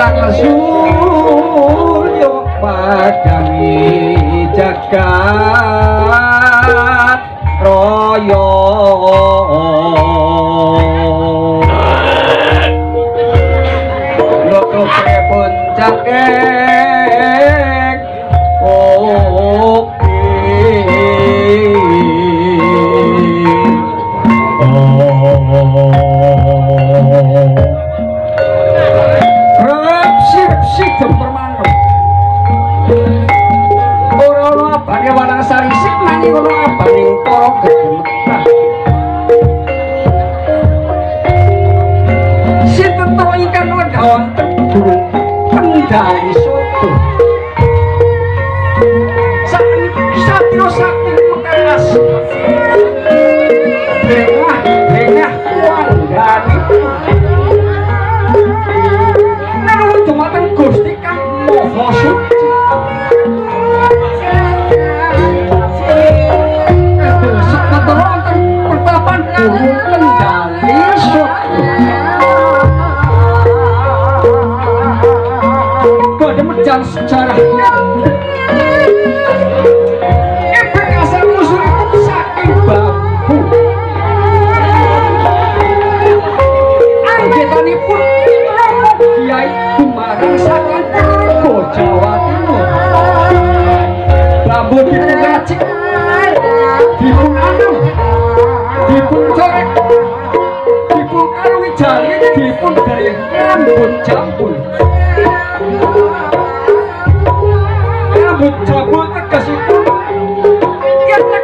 sang suryo padami jagat royo lokok pun cakep Thank you.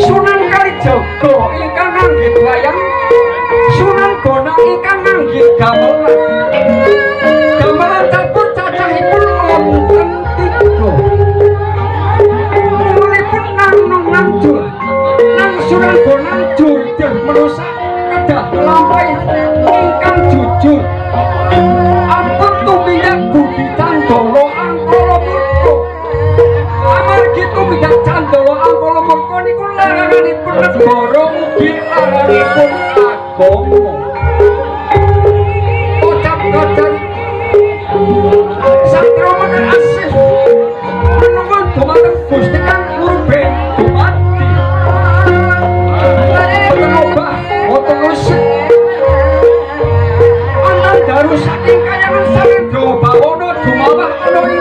Sunan Kalijaga ingkang Jeová, Elohim.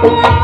Thank you.